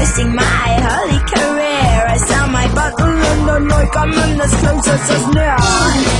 wasting my holy career. I saw my bottle and the night coming as close as is near.